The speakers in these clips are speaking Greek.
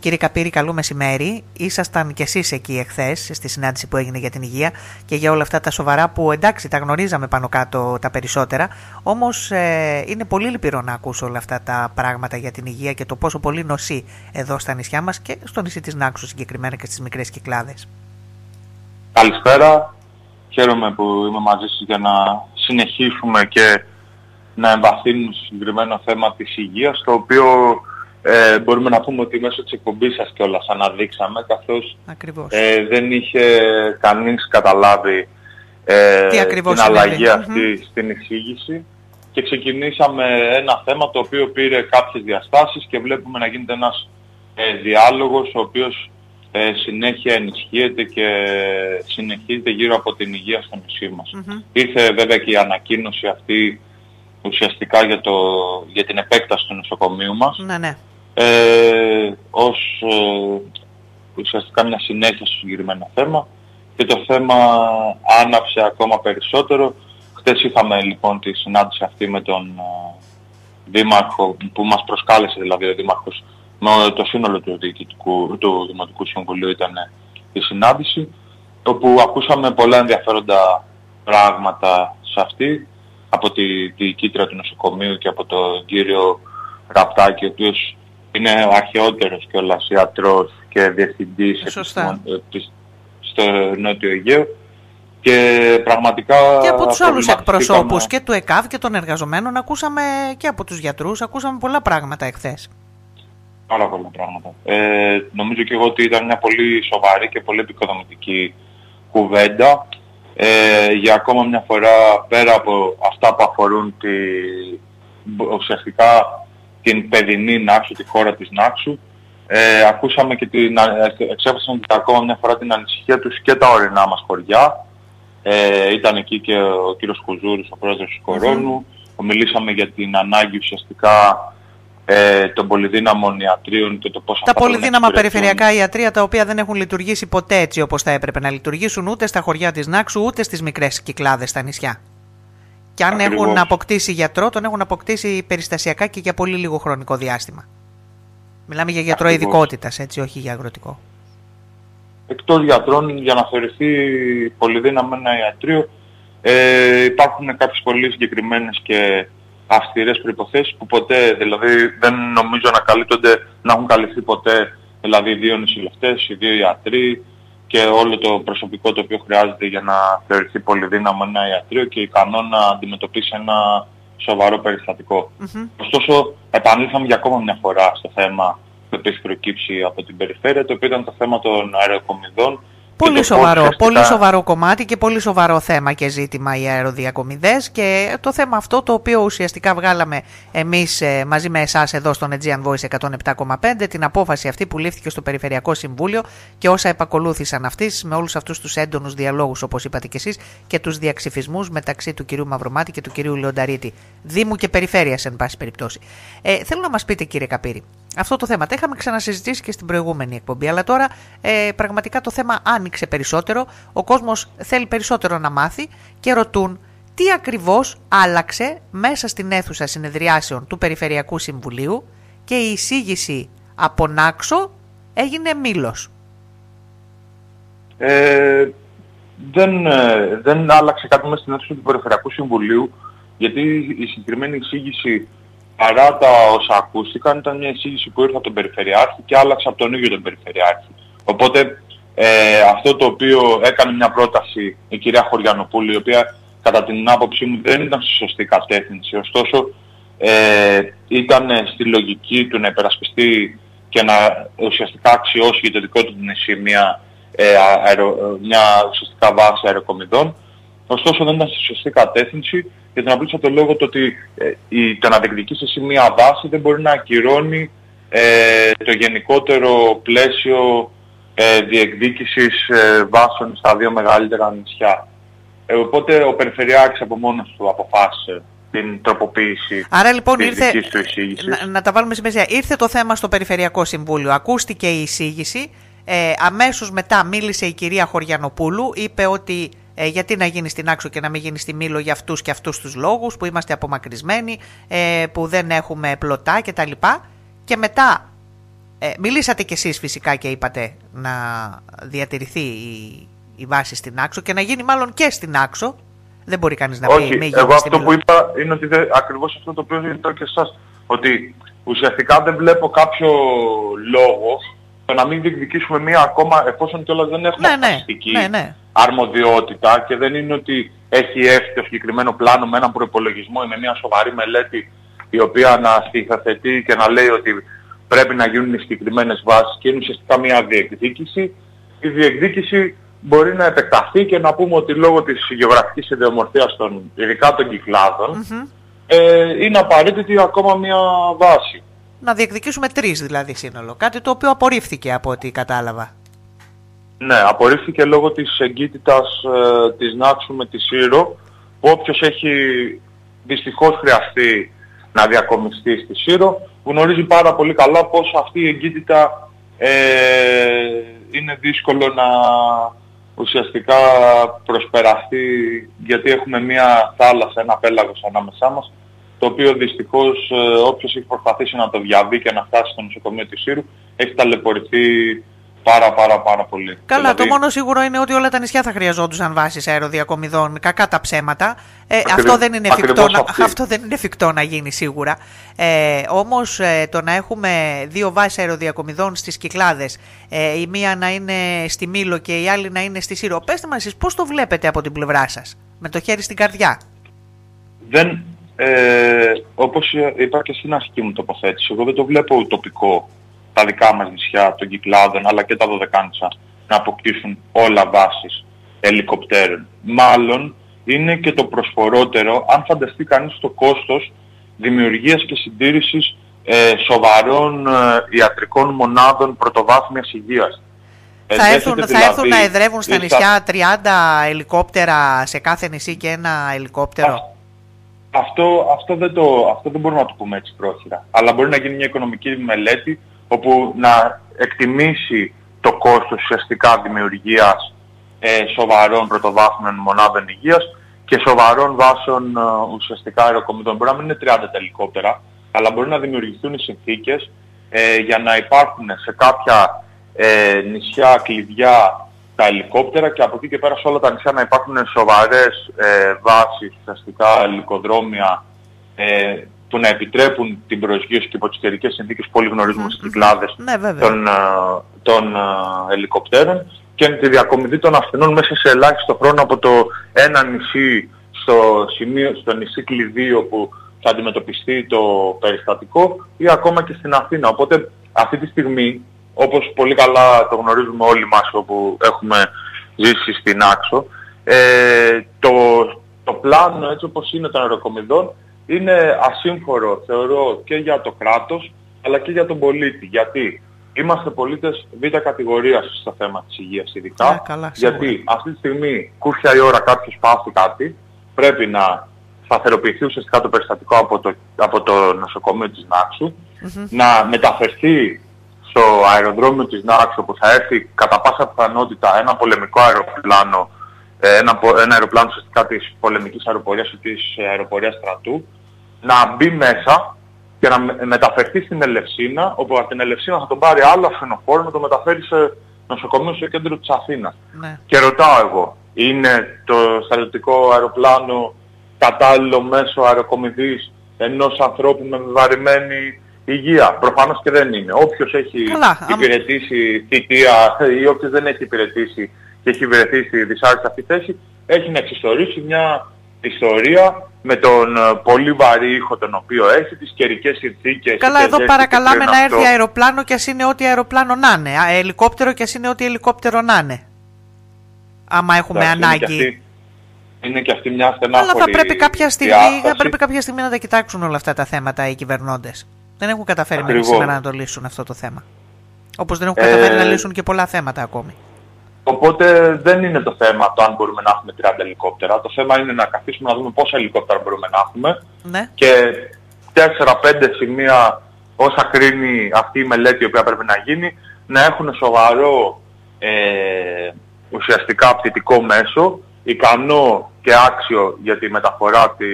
Κύριε Καπύρη, καλό μεσημέρι. Ήσασταν κι εσείς εκεί εχθές, στη συνάντηση που έγινε για την υγεία και για όλα αυτά τα σοβαρά που εντάξει τα γνωρίζαμε πάνω κάτω τα περισσότερα. Όμως ε, είναι πολύ λυπηρό να ακούσω όλα αυτά τα πράγματα για την υγεία και το πόσο πολύ νοσεί εδώ στα νησιά μας και στο νησί της Νάξου συγκεκριμένα και στις μικρές κυκλάδες. Καλησπέρα. Χαίρομαι που είμαι μαζί σας για να συνεχίσουμε και να εμβαθύνουμε στο συγκεκριμένο θέμα της υγείας, το οποίο ε, μπορούμε να πούμε ότι μέσω της εκπομπής σας κιόλας αναδείξαμε, καθώς ε, δεν είχε κανείς καταλάβει ε, την αλλαγή αυτή στην εισήγηση και ξεκινήσαμε ένα θέμα το οποίο πήρε κάποιες διαστάσεις και βλέπουμε να γίνεται ένας ε, διάλογος ο οποίος ε, συνέχεια ενισχύεται και συνεχίζεται γύρω από την υγεία στο νησί μας. Ήρθε βέβαια και η ανακοίνωση αυτή ουσιαστικά για, το, για την επέκταση του νοσοκομείου μας. Ναι, ναι. Ε, ως ε, ουσιαστικά μια συνέχεια στο συγκεκριμένο θέμα και το θέμα άναψε ακόμα περισσότερο. Χθες είχαμε λοιπόν τη συνάντηση αυτή με τον ε, Δήμαρχο που μας προσκάλεσε δηλαδή ο Δήμαρχος με το σύνολο του, του Δημοτικού Συμβουλίου ήταν η συνάντηση όπου ακούσαμε πολλά ενδιαφέροντα πράγματα σε αυτή από τη διοικήτρια του νοσοκομείου και από τον κύριο Ραπτάκη ο οποίος είναι ο αρχαιότερος κιόλας ιατρός και διευθυντής ε, στο Νότιο Αιγαίο και πραγματικά... Και από τους άλλους εκπροσώπους και του ΕΚΑΒ και των εργαζομένων ακούσαμε και από τους γιατρούς, ακούσαμε πολλά πράγματα εχθές. Πάρα πολλά πράγματα. Ε, νομίζω και εγώ ότι ήταν μια πολύ σοβαρή και πολύ επικοδομητική κουβέντα. Ε, για ακόμα μια φορά πέρα από αυτά που αφορούν τη, ουσιαστικά την παιδινή Νάξου, τη χώρα της Νάξου, ε, ακούσαμε και την, εξέφρασαν και ακόμα μια φορά την ανησυχία τους και τα ορεινά μας χωριά. Ε, ήταν εκεί και ο κύριος Κουζούρης, ο πρόεδρος του Κορώνου. Μιλήσαμε για την ανάγκη ουσιαστικά ε, των πολυδύναμων ιατρίων και το πώς Τα πολυδύναμα περιφερειακά ιατρία τα οποία δεν έχουν λειτουργήσει ποτέ έτσι όπως θα έπρεπε να λειτουργήσουν ούτε στα χωριά της Νάξου ούτε στις μικρές κυκλάδες στα νησιά. Και αν έχουν αποκτήσει γιατρό, τον έχουν αποκτήσει περιστασιακά και για πολύ λίγο χρονικό διάστημα. Μιλάμε για γιατρό ειδικότητας, έτσι, όχι για αγροτικό. Εκτός γιατρών, για να θεωρηθεί πολυδύναμο ένα ιατρείο, ε, υπάρχουν κάποιες πολύ συγκεκριμένες και αυστηρές προϋποθέσεις που ποτέ, δηλαδή δεν νομίζω να καλύπτονται, να έχουν καλυφθεί ποτέ, δηλαδή οι δύο νοσηλευτές, οι δύο ιατροί και όλο το προσωπικό το οποίο χρειάζεται για να θεωρηθεί πολυδύναμο ένα ιατρείο και ικανό να αντιμετωπίσει ένα σοβαρό περιστατικό. Ωστόσο, επανήλθαμε για ακόμα μια φορά στο θέμα που έχει προκύψει από την περιφέρεια, το οποίο ήταν το θέμα των αεροκομιδών Πολύ σοβαρό, πολύ σοβαρό κομμάτι και πολύ σοβαρό θέμα και ζήτημα οι αεροδιακομιδές και το θέμα αυτό το οποίο ουσιαστικά βγάλαμε εμείς ε, μαζί με εσάς εδώ στον Aegean Voice 107,5 την απόφαση αυτή που λήφθηκε στο Περιφερειακό Συμβούλιο και όσα επακολούθησαν αυτής με όλους αυτούς τους έντονους διαλόγους όπως είπατε και εσείς και τους διαξυφισμούς μεταξύ του κυρίου Μαυρομάτη και του κυρίου Λεονταρίτη, Δήμου και Περιφέρειας εν πάση περιπτώσει. Ε, θέλω να μας πείτε κύριε Καπύρη, αυτό το θέμα. Τα είχαμε ξανασυζητήσει και στην προηγούμενη εκπομπή, αλλά τώρα ε, πραγματικά το θέμα άνοιξε περισσότερο. Ο κόσμος θέλει περισσότερο να μάθει και ρωτούν τι ακριβώς άλλαξε μέσα στην αίθουσα συνεδριάσεων του Περιφερειακού Συμβουλίου και η εισήγηση από Νάξο έγινε μήλος. Ε, δεν, ε, δεν άλλαξε κάτι μέσα στην αίθουσα του Περιφερειακού Συμβουλίου, γιατί η συγκεκριμένη εισήγηση παρά τα όσα ακούστηκαν, ήταν μια εισήγηση που ήρθε από τον Περιφερειάρχη και άλλαξε από τον ίδιο τον Περιφερειάρχη. Οπότε ε, αυτό το οποίο έκανε μια πρόταση η κυρία Χωριανοπούλη, η οποία κατά την άποψή μου δεν ήταν στη σωστή κατεύθυνση, ωστόσο ε, ήταν στη λογική του να υπερασπιστεί και να ουσιαστικά αξιώσει για το δικό του νησί μια, ε, μια ουσιαστικά βάση αεροκομιδών. Ωστόσο δεν ήταν στη σωστή κατεύθυνση για τον απλούστατο λόγο το ότι ε, η, το να διεκδικήσει σε μία βάση δεν μπορεί να ακυρώνει ε, το γενικότερο πλαίσιο ε, διεκδίκησης ε, βάσεων στα δύο μεγαλύτερα νησιά. Ε, οπότε ο Περιφερειάρχης από μόνος του αποφάσισε την τροποποίηση Άρα λοιπόν ήρθε, να, να, τα βάλουμε σημασία, ήρθε το θέμα στο Περιφερειακό Συμβούλιο, ακούστηκε η εισήγηση, ε, αμέσως μετά μίλησε η κυρία Χωριανοπούλου, είπε ότι ε, γιατί να γίνει στην Άξο και να μην γίνει στη Μήλο για αυτούς και αυτούς τους λόγους που είμαστε απομακρυσμένοι, ε, που δεν έχουμε πλωτά κτλ. Και μετά Ε, μιλήσατε κι εσείς φυσικά και είπατε να διατηρηθεί η, η βάση στην άξο και να γίνει μάλλον και στην άξο. Δεν μπορεί κανείς να Όχι, πει μη εγώ αυτό που είπα είναι ότι δεν, ακριβώς αυτό το οποίο ζητώ και εσάς. Ότι ουσιαστικά δεν βλέπω κάποιο λόγο το να μην διεκδικήσουμε μία ακόμα, εφόσον κιόλας δεν έχουμε ναι, ναι, ναι, ναι. Αρμοδιότητα και δεν είναι ότι έχει έρθει το συγκεκριμένο πλάνο με έναν προπολογισμό ή με μια σοβαρή μελέτη η οποία να στοιχαθετεί και να λέει ότι πρέπει να γίνουν οι συγκεκριμένες βάσεις και είναι ουσιαστικά μια διεκδίκηση. Η διεκδίκηση μπορεί να επεκταθεί και να πούμε ότι λόγω της γεωγραφικής ιδιομορφίας των, ειδικά των κυκλάδων, ε, είναι απαραίτητη ακόμα μια βάση. Να διεκδικήσουμε τρεις δηλαδή σύνολο, κάτι το οποίο απορρίφθηκε από ό,τι κατάλαβα. Ναι, απορρίφθηκε λόγω της εγκύτητας ε, της Νάξου με τη Σύρο, που όποιος έχει δυστυχώς χρειαστεί να διακομιστεί στη Σύρο, γνωρίζει πάρα πολύ καλά πως αυτή η εγκύτητα ε, είναι δύσκολο να ουσιαστικά προσπεραστεί γιατί έχουμε μια θάλασσα, ένα πέλαγος ανάμεσά μας το οποίο δυστυχώς ε, όποιος έχει προσπαθήσει να το διαβεί και να φτάσει στο νοσοκομείο της Σύρου έχει ταλαιπωρηθεί πάρα πάρα πάρα πολύ. Καλά, το δηλαδή- μόνο σίγουρο είναι ότι όλα τα νησιά θα χρειαζόντουσαν βάσεις αεροδιακομιδών, κακά τα ψέματα. Ε, αυτό, δεν είναι εφικτό να, αυτό δεν είναι εφικτό να γίνει σίγουρα. Ε, όμως ε, το να έχουμε δύο βάσεις αεροδιακομιδών στις Κυκλάδες, ε, η μία να είναι στη Μήλο και η άλλη να είναι στη Σύρο, πέστε μας εσείς πώς το βλέπετε από την πλευρά σας, με το χέρι στην καρδιά; Δεν, ε, όπως είπα και στην αρχική μου τοποθέτηση, εγώ δεν το βλέπω ουτοπικό τα δικά μας νησιά των Κυκλάδων αλλά και τα Δωδεκάνησα να αποκτήσουν όλα βάσεις ελικοπτέρων. Μάλλον είναι και το προσφορότερο αν φανταστεί κανείς το κόστος δημιουργίας και συντήρησης ε, σοβαρών ε, ιατρικών μονάδων πρωτοβάθμιας υγείας. Θα έρθουν, θα δηλαδή έρθουν να εδρεύουν στα νησιά 30 ελικόπτερα σε κάθε νησί και ένα ελικόπτερο; Αυτό, αυτό, δεν το, αυτό δεν μπορούμε να το πούμε έτσι πρόχειρα. Αλλά μπορεί να γίνει μια οικονομική μελέτη όπου να εκτιμήσει το κόστος ουσιαστικά δημιουργίας ε, σοβαρών πρωτοβάθμιων μονάδων υγείας και σοβαρών βάσεων ε, ουσιαστικά αεροκομιδών. Μπορεί να μην είναι 30 τελικόπτερα, αλλά μπορεί να δημιουργηθούν οι συνθήκες ε, για να υπάρχουν σε κάποια ε, νησιά κλειδιά τα ελικόπτερα και από εκεί και πέρα σε όλα τα νησιά να υπάρχουν σοβαρές ε, βάσεις, ουσιαστικά ελικοδρόμια ε, που να επιτρέπουν την προσγείωση και υπό τις καιρικές συνθήκες που όλοι γνωρίζουμε στις κυκλάδες ναι, των, ε, των ε, ελικοπτέρων και τη διακομιδή των ασθενών μέσα σε ελάχιστο χρόνο από το ένα νησί στο, σημείο, στο νησί κλειδί όπου θα αντιμετωπιστεί το περιστατικό ή ακόμα και στην Αθήνα. Οπότε αυτή τη στιγμή, όπως πολύ καλά το γνωρίζουμε όλοι μας όπου έχουμε ζήσει στην Άξο, ε, το, το πλάνο έτσι όπως είναι των αεροκομιδών είναι ασύμφορο θεωρώ και για το κράτος αλλά και για τον πολίτη. Γιατί είμαστε πολίτες β' κατηγορίας στο θέμα της υγείας ειδικά. Ε, γιατί αυτή τη στιγμή κούρια η ώρα κάποιος πάθει κάτι, πρέπει να σταθεροποιηθεί ουσιαστικά το περιστατικό από το, από το νοσοκομείο της ναξου να μεταφερθεί στο αεροδρόμιο της Νάξου που θα έρθει κατά πάσα πιθανότητα ένα πολεμικό αεροπλάνο ε, ένα, ένα αεροπλάνο ουσιαστικά της πολεμικής αεροπορίας ή της αεροπορίας στρατού να μπει μέσα και να μεταφερθεί στην Ελευσίνα, όπου από την Ελευσίνα θα τον πάρει άλλο ασθενοφόρο να το μεταφέρει σε νοσοκομείο στο κέντρο της Αθήνας. Ναι. Και ρωτάω εγώ, είναι το στρατιωτικό αεροπλάνο κατάλληλο μέσο αεροκομιδής ενός ανθρώπου με βαρημένη υγεία; Προφανώς και δεν είναι. Όποιος έχει Καλά, υπηρετήσει θητεία ή όποιος δεν έχει υπηρετήσει και έχει βρεθεί στη δυσάρεστα αυτή θέση, έχει να εξιστορήσει μια ιστορία με τον ε, πολύ βαρύ ήχο τον οποίο έχει, τις καιρικές συνθήκες. Καλά, εδώ παρακαλάμε να έρθει αεροπλάνο και ας είναι ό,τι αεροπλάνο να είναι. Ελικόπτερο και ας είναι ό,τι ελικόπτερο να είναι. Άμα έχουμε ανάγκη. Είναι και, αυτή, μια στενάχωρη Αλλά θα πρέπει, κάποια στιγμή, θα πρέπει κάποια στιγμή να τα κοιτάξουν όλα αυτά τα θέματα οι κυβερνώντες. Δεν έχουν καταφέρει μέχρι σήμερα να το λύσουν αυτό το θέμα. Όπως δεν έχουν καταφέρει να ε, λύσουν και πολλά θέματα ακόμη. Οπότε δεν είναι το θέμα το αν μπορούμε να έχουμε 30 ελικόπτερα. Το θέμα είναι να καθίσουμε να δούμε πόσα ελικόπτερα μπορούμε να έχουμε. Ναι. Και 4-5 σημεία όσα κρίνει αυτή η μελέτη η οποία πρέπει να γίνει να έχουν σοβαρό ε, ουσιαστικά πτυτικό μέσο, ικανό και άξιο για τη μεταφορά τη,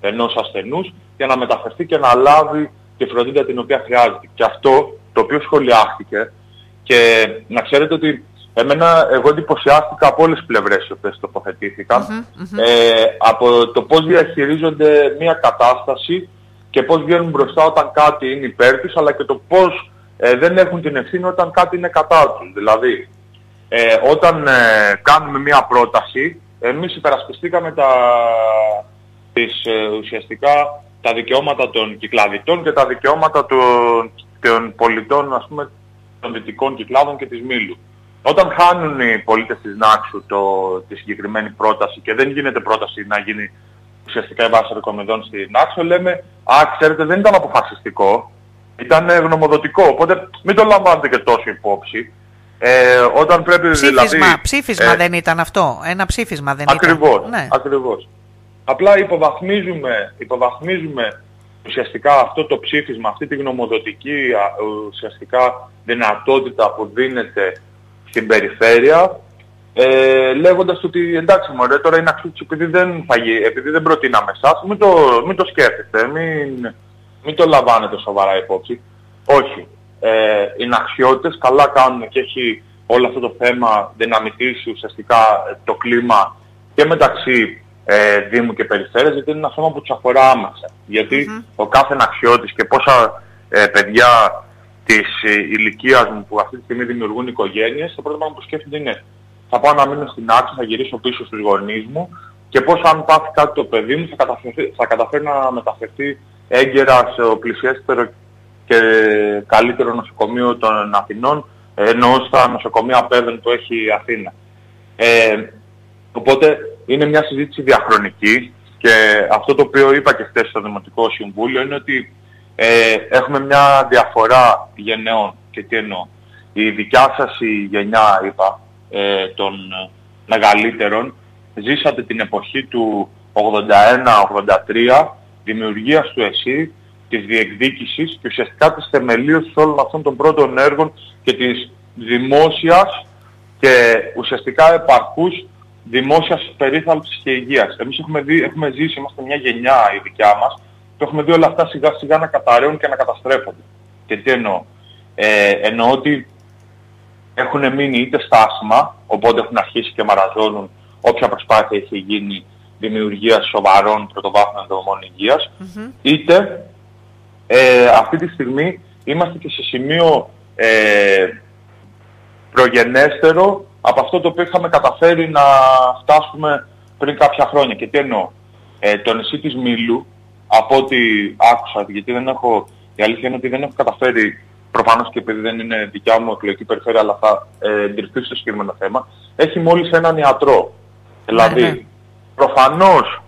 ενός ασθενούς για να μεταφερθεί και να λάβει τη φροντίδα την οποία χρειάζεται. Και αυτό το οποίο σχολιάστηκε και να ξέρετε ότι εμένα εγώ εντυπωσιάστηκα από όλες τις πλευρές οι οποίες ε, από το πώς διαχειρίζονται μια κατάσταση και πώς βγαίνουν μπροστά όταν κάτι είναι υπέρ τους αλλά και το πώς ε, δεν έχουν την ευθύνη όταν κάτι είναι κατά τους. Δηλαδή, ε, όταν ε, κάνουμε μια πρόταση, εμείς υπερασπιστήκαμε τα, τις, ουσιαστικά τα δικαιώματα των κυκλαδιτών και τα δικαιώματα των, των πολιτών, ας πούμε, των δυτικών κυκλάδων και της Μήλου. Όταν χάνουν οι πολίτες της Νάξου το, τη συγκεκριμένη πρόταση και δεν γίνεται πρόταση να γίνει ουσιαστικά η βάση ρεκομεδών στη Νάξο, λέμε «Α, ξέρετε, δεν ήταν αποφασιστικό, ήταν γνωμοδοτικό, οπότε μην το λαμβάνετε και τόσο υπόψη». Ε, όταν πρέπει ψήφισμα, δηλαδή... Ψήφισμα ε, δεν ήταν αυτό, ένα ψήφισμα δεν ακριβώς, ήταν. Ναι. Ακριβώς. Απλά υποβαθμίζουμε, υποβαθμίζουμε ουσιαστικά αυτό το ψήφισμα, αυτή τη γνωμοδοτική ουσιαστικά δυνατότητα που δίνεται στην περιφέρεια ε, λέγοντας ότι εντάξει μωρέ τώρα είναι αξίωση επειδή δεν, φαγεί, επειδή δεν προτείναμε εσάς, μην το, μην το σκέφτεστε, μην, μην το λαμβάνετε σοβαρά υπόψη. Όχι. Ε, οι ναξιώτες καλά κάνουν και έχει όλο αυτό το θέμα δυναμητήσει ουσιαστικά το κλίμα και μεταξύ ε, Δήμου και Περιφέρειας γιατί είναι ένα θέμα που τους αφορά άμεσα. ο κάθε ναξιώτης και πόσα ε, παιδιά της ε, ηλικίας μου που αυτή τη στιγμή δημιουργούν οικογένειες, το πρώτο πράγμα που σκέφτονται είναι θα πάω να μείνω στην άξια, θα γυρίσω πίσω στους γονείς μου και πώς αν πάθει κάτι το παιδί μου θα, θα καταφέρει να μεταφερθεί έγκαιρα σε πλησιέστερο και καλύτερο νοσοκομείο των Αθηνών ενώ στα νοσοκομεία παιδών που έχει η Αθήνα. Ε, οπότε είναι μια συζήτηση διαχρονική και αυτό το οποίο είπα και χθες στο Δημοτικό Συμβούλιο είναι ότι ε, έχουμε μια διαφορά γενναιών. Και τι εννοώ. Η δικιά σας η γενιά, είπα, ε, των μεγαλύτερων, ζήσατε την εποχή του 81-83, δημιουργίας του ΕΣΥ, της διεκδίκησης και ουσιαστικά της θεμελίωσης όλων αυτών των πρώτων έργων και της δημόσιας και ουσιαστικά επαρκούς δημόσιας περίθαλψης και υγείας. Εμείς έχουμε, δει, έχουμε ζήσει, είμαστε μια γενιά η δικιά μας, το έχουμε δει όλα αυτά σιγά σιγά να καταραίουν και να καταστρέφονται. Και τι εννοώ. Ε, εννοώ ότι έχουν μείνει είτε στάσιμα, οπότε έχουν αρχίσει και μαραζώνουν όποια προσπάθεια έχει γίνει δημιουργία σοβαρών πρωτοβάθμιων δομών υγείας, είτε ε, αυτή τη στιγμή είμαστε και σε σημείο ε, προγενέστερο από αυτό το οποίο είχαμε καταφέρει να φτάσουμε πριν κάποια χρόνια. Και τι εννοώ. Ε, το νησί της Μήλου από ό,τι άκουσα, γιατί δεν έχω, η αλήθεια είναι ότι δεν έχω καταφέρει, προφανώς και επειδή δεν είναι δικιά μου εκλογική περιφέρεια, αλλά θα ε, εντρυφθεί στο συγκεκριμένο θέμα, έχει μόλις έναν ιατρό. Δηλαδή, ναι, ναι. προφανώς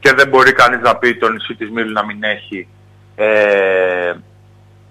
και δεν μπορεί κανείς να πει το νησί της Μήλου να μην έχει ε,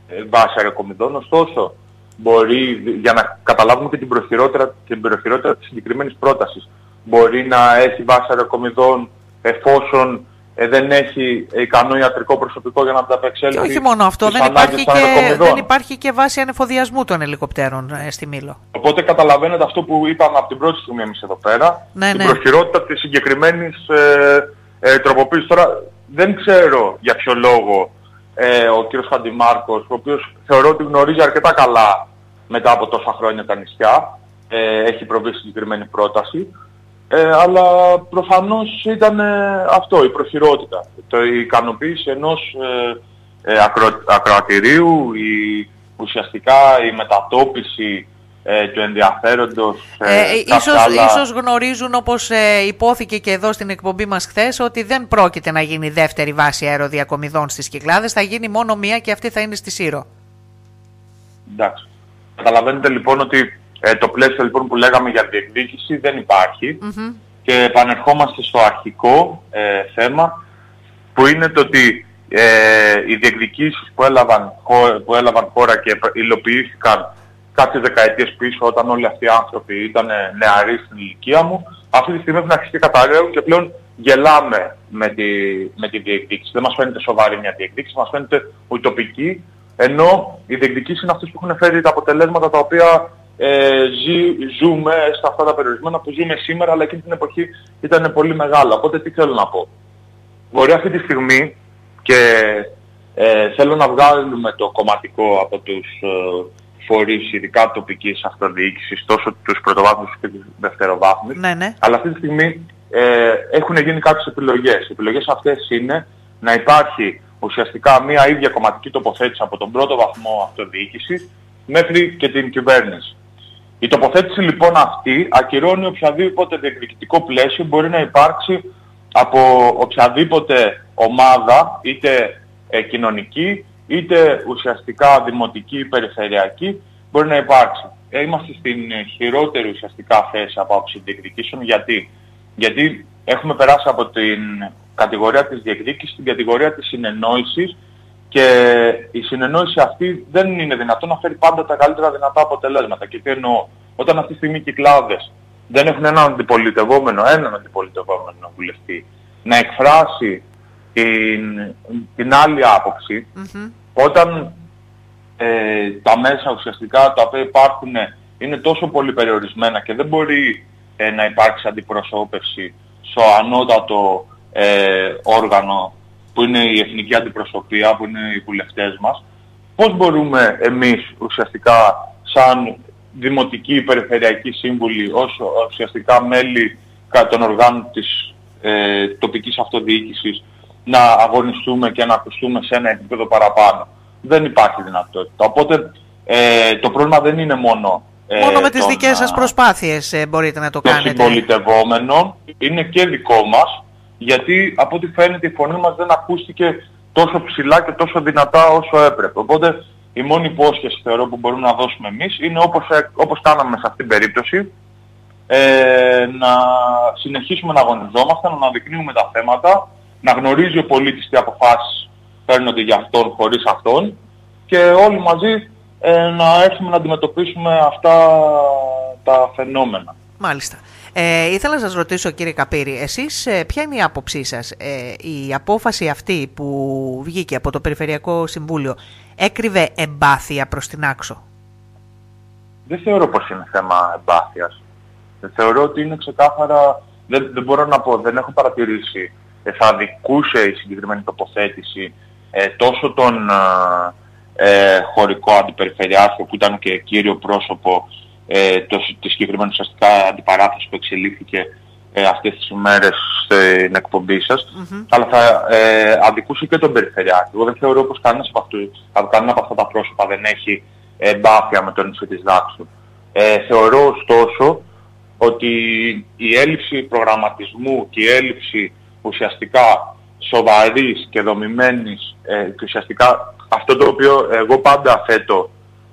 ε βάση αεροκομιδών, ωστόσο μπορεί, για να καταλάβουμε και την προχειρότερα, την προχειρότερα της συγκεκριμένης πρότασης, μπορεί να έχει βάση αεροκομιδών εφόσον ε, δεν έχει ικανό ιατρικό προσωπικό για να ανταπεξέλθει. Και όχι μόνο αυτό, δεν υπάρχει, και, δεν υπάρχει και βάση ανεφοδιασμού των ελικοπτέρων ε, στη Μήλο. Οπότε καταλαβαίνετε αυτό που είπαμε από την πρώτη στιγμή εμείς εδώ πέρα, ναι, ναι. προχειρότητα της συγκεκριμένης ε, ε, τροποποίησης. Τώρα δεν ξέρω για ποιο λόγο ε, ο κύριος Χαντιμάρκος, ο οποίος θεωρώ ότι γνωρίζει αρκετά καλά μετά από τόσα χρόνια τα νησιά, ε, έχει προβεί συγκεκριμένη πρόταση. Ε, αλλά προφανώς ήταν ε, αυτό, η προχειρότητα. Το, η ικανοποίηση ενός ε, ε ακρο, ακροατηρίου, η, ουσιαστικά η μετατόπιση ε, του ενδιαφέροντος. Ε, ίσως, άλλα... ίσως γνωρίζουν όπως υπόθηκε και εδώ στην εκπομπή μας χθες ότι δεν πρόκειται να γίνει δεύτερη βάση αεροδιακομιδών στις Κυκλάδες, θα γίνει μόνο μία και αυτή θα είναι στη Σύρο. Εντάξει. Καταλαβαίνετε λοιπόν ότι ε, το πλαίσιο λοιπόν που λέγαμε για διεκδίκηση δεν υπάρχει και επανερχόμαστε στο αρχικό ε, θέμα που είναι το ότι ε, οι διεκδικήσεις που έλαβαν, που έλαβαν χώρα και υλοποιήθηκαν κάποιες δεκαετίες πίσω όταν όλοι αυτοί οι άνθρωποι ήταν νεαροί στην ηλικία μου αυτή τη στιγμή έχουν αρχίσει και καταραίουν και πλέον γελάμε με τη, με τη διεκδίκηση. Δεν μας φαίνεται σοβαρή μια διεκδίκηση, μας φαίνεται ουτοπική ενώ οι διεκδικήσεις είναι αυτές που έχουν φέρει τα αποτελέσματα τα οποία ε, ζούμε στα αυτά τα περιορισμένα που ζούμε σήμερα, αλλά εκείνη την εποχή ήταν πολύ μεγάλα. Οπότε τι θέλω να πω. Μπορεί αυτή τη στιγμή και Ε, θέλω να βγάλουμε το κομματικό από τους ε, φορείς, ειδικά τοπικής αυτοδιοίκησης, τόσο τους πρωτοβάθμιους και τους δευτεροβάθμιους. Ναι, ναι. Αλλά αυτή τη στιγμή ε, έχουν γίνει κάποιες επιλογές. Οι επιλογές αυτές είναι να υπάρχει ουσιαστικά μια ίδια κομματική τοποθέτηση από τον πρώτο βαθμό αυτοδιοίκησης μέχρι και την κυβέρνηση. Η τοποθέτηση λοιπόν αυτή ακυρώνει οποιαδήποτε διεκδικητικό πλαίσιο μπορεί να υπάρξει από οποιαδήποτε ομάδα, είτε ε, κοινωνική, είτε ουσιαστικά δημοτική ή περιφερειακή, μπορεί να υπάρξει. Ε, είμαστε στην ε, χειρότερη ουσιαστικά θέση από άποψη διεκδικήσεων. Γιατί; Γιατί έχουμε περάσει από την κατηγορία της διεκδίκησης στην κατηγορία της συνεννόησης και η συνεννόηση αυτή δεν είναι δυνατόν να φέρει πάντα τα καλύτερα δυνατά αποτελέσματα. Και τι εννοώ, όταν αυτή τη στιγμή οι κυκλάδες δεν έχουν έναν αντιπολιτευόμενο, έναν αντιπολιτευόμενο βουλευτή, να εκφράσει την, την άλλη όταν ε, τα μέσα ουσιαστικά τα οποία υπάρχουν είναι τόσο πολύ περιορισμένα και δεν μπορεί ε, να υπάρξει αντιπροσώπευση στο ανώτατο ε, όργανο που είναι η εθνική αντιπροσωπεία, που είναι οι βουλευτές μας, πώς μπορούμε εμείς ουσιαστικά σαν δημοτικοί περιφερειακοί σύμβουλοι, ως ουσιαστικά μέλη των οργάνων της ε, τοπικής αυτοδιοίκησης, να αγωνιστούμε και να ακουστούμε σε ένα επίπεδο παραπάνω. Δεν υπάρχει δυνατότητα. Οπότε ε, το πρόβλημα δεν είναι μόνο... Ε, μόνο με τις δικές σας προσπάθειες ε, μπορείτε να το, το κάνετε. Το συμπολιτευόμενο είναι και δικό μας, γιατί από ό,τι φαίνεται η φωνή μας δεν ακούστηκε τόσο ψηλά και τόσο δυνατά όσο έπρεπε. Οπότε η μόνη υπόσχεση θεωρώ που μπορούμε να δώσουμε εμείς είναι όπως, ε, όπως κάναμε σε αυτήν την περίπτωση ε, να συνεχίσουμε να αγωνιζόμαστε, να αναδεικνύουμε τα θέματα, να γνωρίζει ο πολίτης τι αποφάσεις παίρνονται για αυτόν χωρίς αυτόν και όλοι μαζί ε, να έρθουμε να αντιμετωπίσουμε αυτά τα φαινόμενα. Μάλιστα. Ε, ήθελα να σας ρωτήσω κύριε Καπύρη, εσείς ε, ποια είναι η άποψή σας; Ε, η απόφαση αυτή που βγήκε από το Περιφερειακό Συμβούλιο έκρυβε εμπάθεια προς την άξο; Δεν θεωρώ πως είναι θέμα εμπάθειας. Θεωρώ ότι είναι ξεκάθαρα, δεν, δεν μπορώ να πω, δεν έχω παρατηρήσει, ε, θα δικούσε η συγκεκριμένη τοποθέτηση ε, τόσο τον ε, χωρικό αντιπεριφερειάρχη που ήταν και κύριο πρόσωπο ε, το, τη συγκεκριμένη ουσιαστικά αντιπαράθεση που εξελίχθηκε ε, αυτές τις ημέρες στην εκπομπή σας, αλλά θα ε, αδικούσε και τον Περιφερειάρχη. Εγώ δεν θεωρώ πως κανένας από, αυτού, κανένα από αυτά τα πρόσωπα δεν έχει εμπάθεια με τον νησί της Δάξου. Ε, θεωρώ ωστόσο ότι η έλλειψη προγραμματισμού και η έλλειψη ουσιαστικά σοβαρής και δομημένης ε, και ουσιαστικά αυτό το οποίο εγώ πάντα θέτω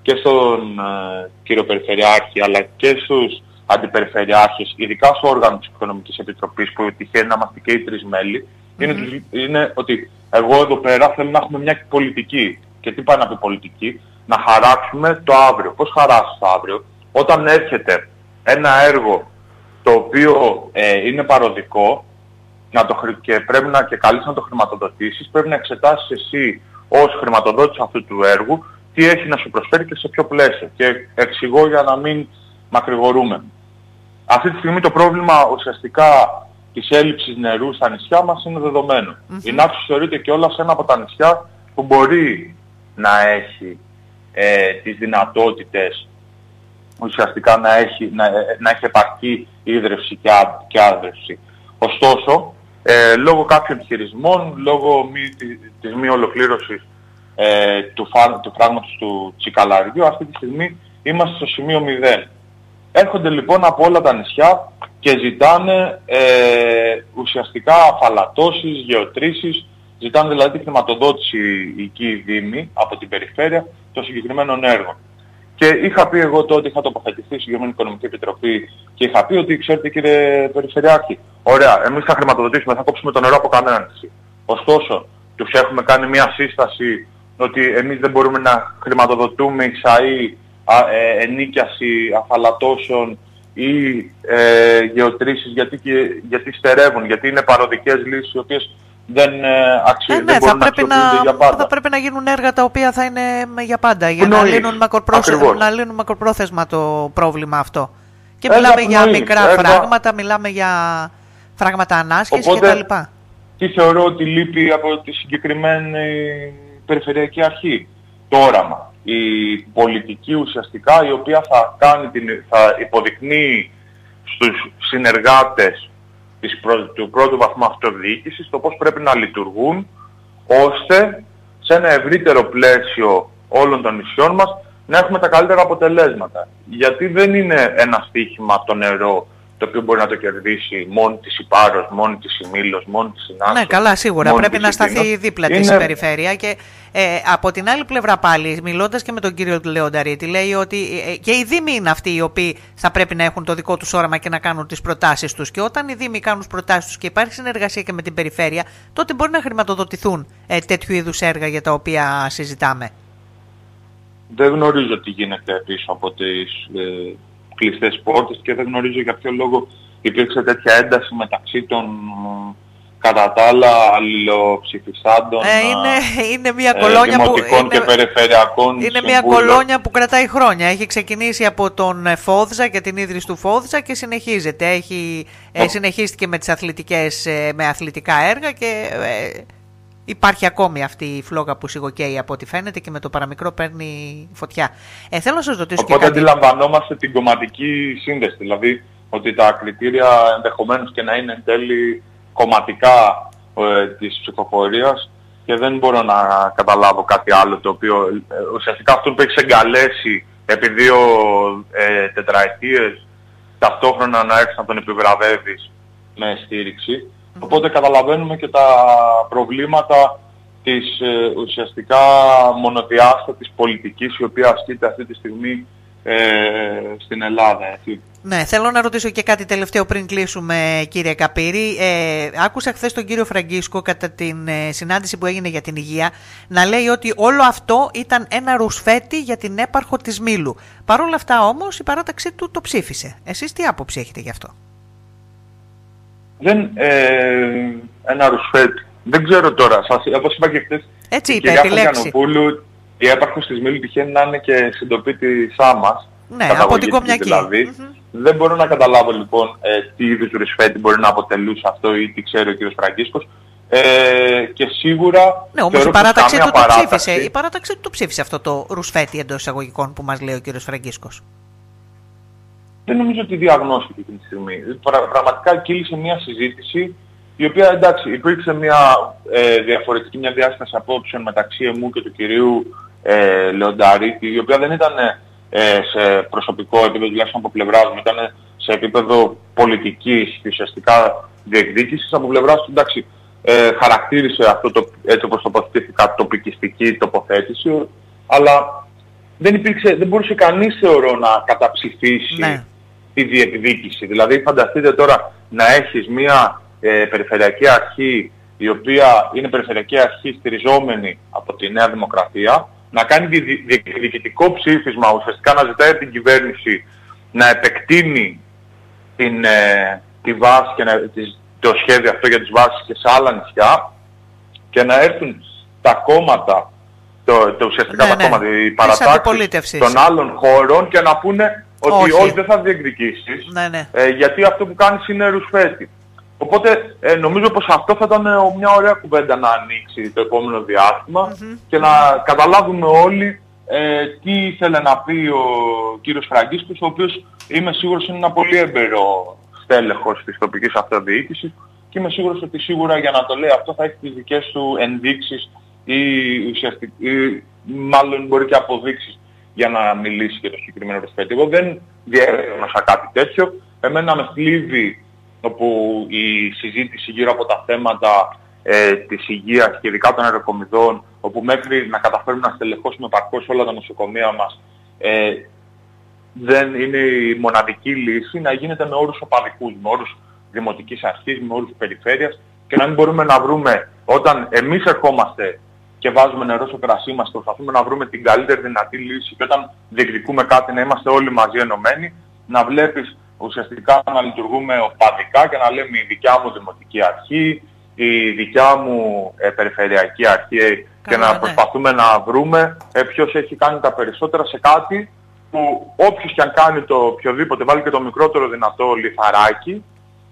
και στον ε, κύριο Περιφερειάρχη αλλά και στους αντιπεριφερειάρχες, ειδικά στο όργανο της Οικονομικής Επιτροπής που τυχαίνει να είμαστε και οι τρεις μέλη, είναι, είναι ότι εγώ εδώ πέρα θέλω να έχουμε μια πολιτική. Και τι πάει να πει πολιτική, να χαράξουμε το αύριο. Πώς χαράσεις το αύριο, όταν έρχεται ένα έργο το οποίο ε, είναι παροδικό να το, και πρέπει να και καλείς να το χρηματοδοτήσεις, πρέπει να εξετάσεις εσύ ως χρηματοδότης αυτού του έργου τι έχει να σου προσφέρει και σε ποιο πλαίσιο. Και εξηγώ για να μην μακρηγορούμε. Αυτή τη στιγμή το πρόβλημα ουσιαστικά της έλλειψης νερού στα νησιά μας είναι δεδομένο. Mm-hmm. Η Νάξος θεωρείται και όλα σε ένα από τα νησιά που μπορεί να έχει ε, τις δυνατότητες ουσιαστικά να έχει, να, να έχει επαρκή ίδρυυση και, και άδρευση. Ωστόσο, ε, λόγω κάποιων χειρισμών, λόγω μη, της μη ολοκλήρωσης ε, του, φά, του φράγματος του Τσικαλαριού, αυτή τη στιγμή είμαστε στο σημείο 0. Έρχονται λοιπόν από όλα τα νησιά και ζητάνε ε, ουσιαστικά αφαλατώσεις, γεωτρήσεις, ζητάνε δηλαδή τη χρηματοδότηση εκεί οι Δήμοι από την περιφέρεια των συγκεκριμένων έργων. Και είχα πει εγώ τότε, είχα τοποθετηθεί στη Συγκεκριμένη Οικονομική Επιτροπή και είχα πει ότι ξέρετε κύριε Περιφερειάρχη, ωραία, εμείς θα χρηματοδοτήσουμε, θα κόψουμε το νερό από κανένα νησί. Ωστόσο, τους έχουμε κάνει μια σύσταση ότι εμείς δεν μπορούμε να χρηματοδοτούμε εξαΐ ε, ενοίκιαση αφαλατώσεων ή ε, γεωτρήσεις γιατί, γιατί στερεύουν, γιατί είναι παροδικές λύσεις οι οποίες δεν ε, αξίζουν, ε, ναι, θα πρέπει να, για πάντα. Θα πρέπει να γίνουν έργα τα οποία θα είναι για πάντα, για να λύνουν, να λύνουν μακροπρόθεσμα το πρόβλημα αυτό. Και μιλάμε για μικρά έργα... φράγματα, μιλάμε για φράγματα ανάσχεσης κτλ. Τι θεωρώ ότι λείπει από τη συγκεκριμένη περιφερειακή αρχή. Το όραμα. Η πολιτική ουσιαστικά η οποία θα, κάνει την, θα υποδεικνύει στους συνεργάτες της του πρώτου βαθμού αυτοδιοίκησης το πώς πρέπει να λειτουργούν ώστε σε ένα ευρύτερο πλαίσιο όλων των νησιών μας να έχουμε τα καλύτερα αποτελέσματα. Γιατί δεν είναι ένα στοίχημα το νερό το οποίο μπορεί να το κερδίσει μόνη της η Πάρος, μόνη της η Μήλος, μόνη της η Νάσος. Ναι, καλά, σίγουρα. Πρέπει να σταθεί δίπλα της η περιφέρεια. Και ε, από την άλλη πλευρά πάλι, μιλώντας και με τον κύριο Λεονταρίτη, λέει ότι ε, και οι Δήμοι είναι αυτοί οι οποίοι θα πρέπει να έχουν το δικό τους όραμα και να κάνουν τις προτάσεις τους. Και όταν οι Δήμοι κάνουν τις προτάσεις τους και υπάρχει συνεργασία και με την περιφέρεια, τότε μπορεί να χρηματοδοτηθούν ε, τέτοιου είδους έργα για τα οποία συζητάμε. Δεν γνωρίζω τι γίνεται πίσω από τις ε, κλειστές πόρτες και δεν γνωρίζω για ποιο λόγο υπήρξε τέτοια ένταση μεταξύ των κατά τα άλλα αλληλοψηφισάντων ε, είναι, είναι μια ε, κολόνια που, είναι, και περιφερειακών Είναι μια κολόνια που κρατάει χρόνια. Έχει ξεκινήσει από τον Φόδζα και την ίδρυση του Φόδζα και συνεχίζεται. Έχει, ε, συνεχίστηκε με τις αθλητικές, ε, με αθλητικά έργα και ε, Υπάρχει ακόμη αυτή η φλόγα που σιγοκαίει από ό,τι φαίνεται και με το παραμικρό παίρνει φωτιά. Ε, θέλω να σας ρωτήσω Οπότε και κάτι... αντιλαμβανόμαστε την κομματική σύνδεση, δηλαδή ότι τα κριτήρια ενδεχομένως και να είναι εν τέλει κομματικά ε, της ψηφοφορίας και δεν μπορώ να καταλάβω κάτι άλλο το οποίο ε, ουσιαστικά αυτό που έχει εγκαλέσει επί δύο ε, τετραετίες ταυτόχρονα να έρθει να τον επιβραβεύεις με στήριξη Οπότε καταλαβαίνουμε και τα προβλήματα της ε, ουσιαστικά μονοδιάστατης πολιτικής η οποία ασκείται αυτή τη στιγμή ε, στην Ελλάδα. Έτσι. Ναι, θέλω να ρωτήσω και κάτι τελευταίο πριν κλείσουμε κύριε Καπύρη. Ε, άκουσα χθες τον κύριο Φραγκίσκο κατά την ε, συνάντηση που έγινε για την υγεία να λέει ότι όλο αυτό ήταν ένα ρουσφέτη για την έπαρχο της Μήλου. Παρ' όλα αυτά όμως η παράταξή του το ψήφισε. Εσείς τι άποψη έχετε γι' αυτό; Δεν, ε, ένα ρουσφέτ, δεν ξέρω τώρα, σας, όπως είπα και χθες, Έτσι είπε, η κυρία η έπαρχος της Μήλου τυχαίνει να είναι και συντοπίτη Σάμας, ναι, από την Κομιακή. Δηλαδή. Δεν μπορώ να καταλάβω λοιπόν ε, τι είδους ρουσφέτη μπορεί να αποτελούσε αυτό ή τι ξέρει ο κ. Φραγκίσκος. Ε, και σίγουρα ναι, όμως η παράταξη του το ψήφισε. Η παράταξη του το ψήφισε αυτό το ρουσφέτη εντός εισαγωγικών που μας λέει ο κ. Φραγκίσκος δεν νομίζω ότι διαγνώστηκε αυτή τη στιγμή. πραγματικά κύλησε μια συζήτηση η οποία εντάξει υπήρξε μια ε, διαφορετική μια διάσταση απόψεων μεταξύ εμού και του κυρίου ε, Λεονταρίτη η οποία δεν ήταν ε, σε προσωπικό επίπεδο τουλάχιστον από πλευράς μου ήταν σε επίπεδο πολιτικής και ουσιαστικά διεκδίκησης από πλευράς του εντάξει ε, χαρακτήρισε αυτό το έτσι όπως τοποθετήθηκα τοπικιστική τοποθέτηση αλλά δεν, υπήρξε, δεν μπορούσε κανείς θεωρώ να καταψηφίσει ναι τη διεκδίκηση. Δηλαδή φανταστείτε τώρα να έχεις μια ε, περιφερειακή αρχή η οποία είναι περιφερειακή αρχή στηριζόμενη από τη Νέα Δημοκρατία να κάνει διεκδικητικό ψήφισμα ουσιαστικά να ζητάει την κυβέρνηση να επεκτείνει την, ε, τη βάση και να, το σχέδιο αυτό για τις βάσεις και σε άλλα νησιά και να έρθουν τα κόμματα το, το ουσιαστικά ναι, τα ναι. κόμματα, οι παρατάξεις των άλλων χώρων και να πούνε ότι όλοι δεν θα διεκδικήσεις, ναι, ναι. Ε, γιατί αυτό που κάνεις είναι ρουσφέτη. Οπότε ε, νομίζω πως αυτό θα ήταν ε, μια ωραία κουβέντα να ανοίξει το επόμενο και να καταλάβουμε όλοι ε, τι ήθελε να πει ο κύριος Φραγκίσκος, ο οποίος είμαι σίγουρος είναι ένα πολύ έμπερο στέλεχος της τοπικής αυτοδιοίκησης και είμαι σίγουρος ότι σίγουρα για να το λέει αυτό θα έχει τις δικές του ενδείξεις ή, ή μάλλον μπορεί και αποδείξεις για να μιλήσει για το συγκεκριμένο προσφέτη. Εγώ δεν διέγνωσα κάτι τέτοιο. Εμένα με θλίβει όπου η συζήτηση γύρω από τα θέματα ε, της υγείας και ειδικά των αεροκομιδών, όπου μέχρι να καταφέρουμε να στελεχώσουμε παρκώς όλα τα νοσοκομεία μας, ε, δεν είναι η μοναδική λύση να γίνεται με όρους οπαδικούς, με όρους δημοτικής αρχής, με όρους περιφέρειας και να μην μπορούμε να βρούμε όταν εμείς ερχόμαστε και βάζουμε νερό στο κρασί μας, προσπαθούμε να βρούμε την καλύτερη δυνατή λύση και όταν διεκδικούμε κάτι να είμαστε όλοι μαζί ενωμένοι, να βλέπεις ουσιαστικά να λειτουργούμε οπαδικά και να λέμε η δικιά μου δημοτική αρχή, η δικιά μου ε, περιφερειακή αρχή και να ναι. προσπαθούμε να βρούμε ε, ποιος έχει κάνει τα περισσότερα σε κάτι που όποιος και αν κάνει το οποιοδήποτε, βάλει και το μικρότερο δυνατό λιθαράκι,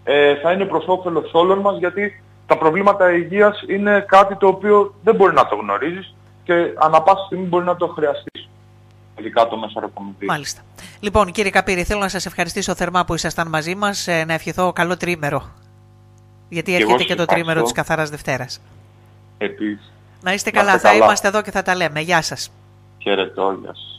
ε, θα είναι προς όφελος όλων μας γιατί τα προβλήματα υγείας είναι κάτι το οποίο δεν μπορεί να το γνωρίζεις και ανα πάσα στιγμή μπορεί να το χρειαστείς. Ειδικά το μέσα ροκομιδί. Μάλιστα. Λοιπόν, κύριε Καπύρη, θέλω να σας ευχαριστήσω θερμά που ήσασταν μαζί μας, ε, να ευχηθώ καλό τρίμερο. Γιατί Και εγώ έρχεται σας και το ευχαριστώ. τρίμερο της Καθαράς Δευτέρας. Επίσης, Να είστε Να είστε καλά, θα καλά. είμαστε εδώ και θα τα λέμε. Γεια σας. χαιρετώ, γεια σας.